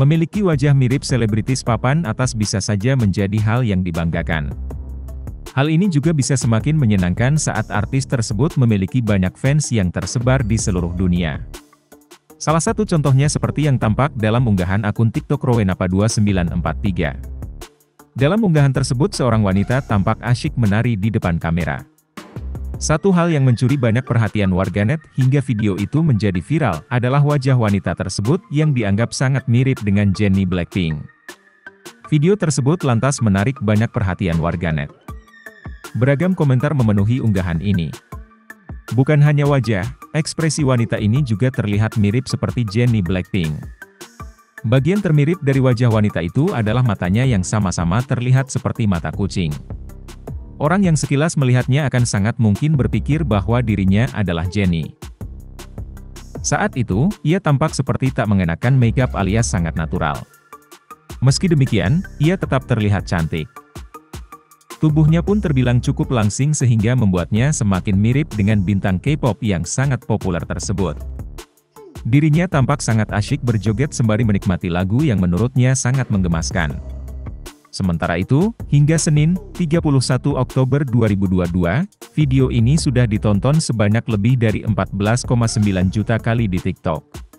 Memiliki wajah mirip selebritis papan atas bisa saja menjadi hal yang dibanggakan. Hal ini juga bisa semakin menyenangkan saat artis tersebut memiliki banyak fans yang tersebar di seluruh dunia. Salah satu contohnya seperti yang tampak dalam unggahan akun TikTok Rowenapa2943. Dalam unggahan tersebut seorang wanita tampak asyik menari di depan kamera. Satu hal yang mencuri banyak perhatian warganet hingga video itu menjadi viral adalah wajah wanita tersebut yang dianggap sangat mirip dengan Jennie Blackpink. Video tersebut lantas menarik banyak perhatian warganet. Beragam komentar memenuhi unggahan ini. Bukan hanya wajah, ekspresi wanita ini juga terlihat mirip seperti Jennie Blackpink. Bagian termirip dari wajah wanita itu adalah matanya yang sama-sama terlihat seperti mata kucing. Orang yang sekilas melihatnya akan sangat mungkin berpikir bahwa dirinya adalah Jenny. Saat itu, ia tampak seperti tak mengenakan makeup alias sangat natural. Meski demikian, ia tetap terlihat cantik. Tubuhnya pun terbilang cukup langsing sehingga membuatnya semakin mirip dengan bintang K-pop yang sangat populer tersebut. Dirinya tampak sangat asyik berjoget sembari menikmati lagu yang menurutnya sangat menggemaskan. Sementara itu, hingga Senin, 31 Oktober 2022, video ini sudah ditonton sebanyak lebih dari 14,9 juta kali di TikTok.